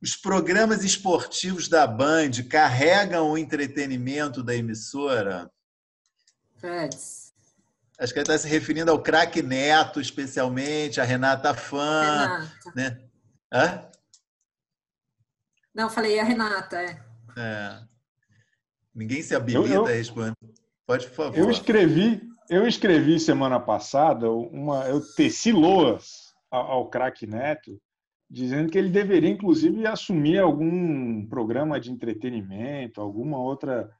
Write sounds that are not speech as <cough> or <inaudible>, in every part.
os programas esportivos da Band carregam o entretenimento da emissora? Freds. Acho que ele está se referindo ao craque Neto, especialmente, a Renata Fã. Renata. Né? Hã? Não, falei a Renata, é. É. Ninguém se habilita Eu- eu- a responder. Pode, por favor. Eu escrevi, eu escrevi semana passada uma, eu teci loas ao, ao craque Neto, dizendo que ele deveria inclusive assumir algum programa de entretenimento, alguma outra,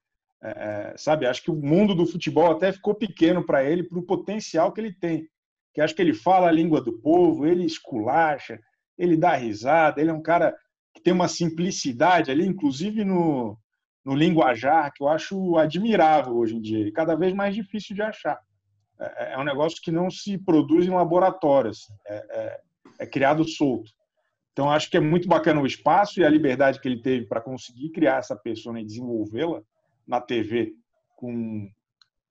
é, é, sabe? Acho que o mundo do futebol até ficou pequeno para ele, para o potencial que ele tem. Que acho que ele fala a língua do povo, ele esculacha, ele dá risada, ele é um cara que tem uma simplicidade ali, inclusive no, no linguajar, que eu acho admirável hoje em dia, e cada vez mais difícil de achar. É, é um negócio que não se produz em laboratório, assim, é, é- é criado solto. Então, acho que é muito bacana o espaço e a liberdade que ele teve para conseguir criar essa persona e desenvolvê-la na TV com,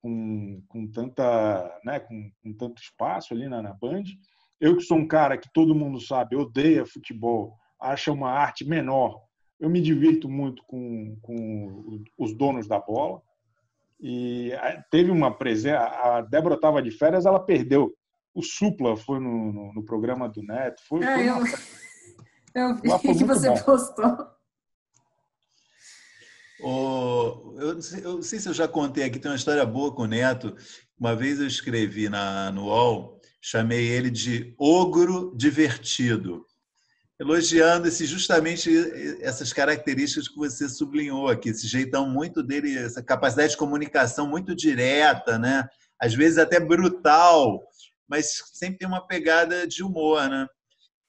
com, com, tanta, né, com, com tanto espaço ali na, na Band. Eu que sou um cara que todo mundo sabe, odeia futebol, acha uma arte menor, eu me divirto muito com, com os donos da bola. E teve uma presença. A Débora estava de férias, ela perdeu. O Supla foi no, no, no programa do Neto. Foi, É, foi uma- eu vi Lá foi que você bom. postou. O- eu, não sei, eu não sei se eu já contei aqui, tem uma história boa com o Neto. Uma vez eu escrevi na, no UOL, chamei ele de ogro divertido, elogiando esse, justamente essas características que você sublinhou aqui, esse jeitão muito dele, essa capacidade de comunicação muito direta, né? às vezes até brutal, mas sempre tem uma pegada de humor. Né?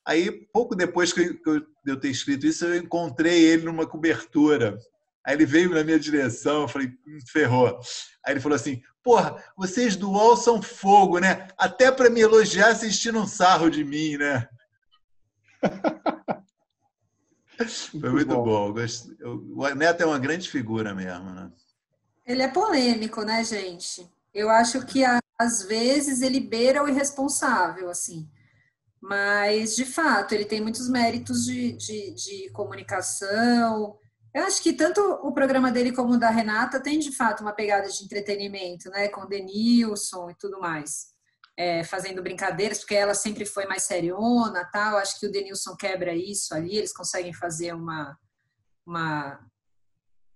Aí, pouco depois que eu, ter escrito isso, eu encontrei ele numa cobertura. Aí ele veio na minha direção, eu falei, "Hum, ferrou. Aí ele falou assim: Porra, vocês do UOL são fogo, né? Até para me elogiar, vocês tiram sarro de mim, né? <laughs> Foi muito bom. eu- O Neto é uma grande figura mesmo, né? Ele é polêmico, né, gente? Eu acho que às vezes ele beira o irresponsável, assim. Mas, de fato, ele tem muitos méritos de, de, de comunicação. Eu acho que tanto o programa dele como o da Renata tem, de fato, uma pegada de entretenimento, né? Com o Denilson e tudo mais. É, fazendo brincadeiras, porque ela sempre foi mais seriona tal. Acho que o Denilson quebra isso ali, eles conseguem fazer uma, uma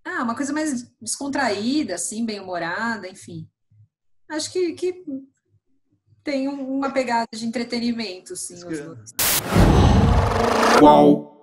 ah, uma coisa mais descontraída, assim, bem humorada, enfim. Acho que, que tem um- uma pegada de entretenimento, sim, os dois. Qual